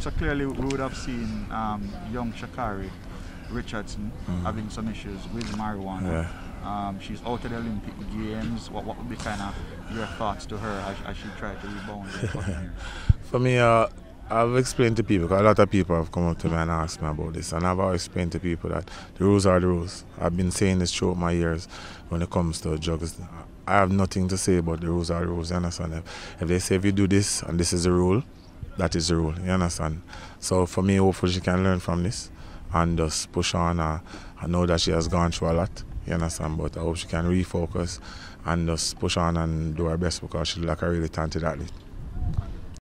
So clearly we would have seen um, young Sha'Carri Richardson Mm. having some issues with marijuana. Yeah. Um, she's out of the Olympic Games. What, what would be kind of your thoughts to her as, as she tried to rebound? and come in? For me, uh, I've explained to people, 'cause a lot of people have come up to me and asked me about this, and I've always explained to people that the rules are the rules. I've been saying this throughout my years when it comes to drugs. I have nothing to say about the rules are the rules, you understand? If, if they say if you do this and this is the rule, that is the rule, you understand? So for me, hopefully she can learn from this and just push on. Uh, I know that she has gone through a lot, you understand? But I hope she can refocus and just push on and do her best because she's like a really talented athlete.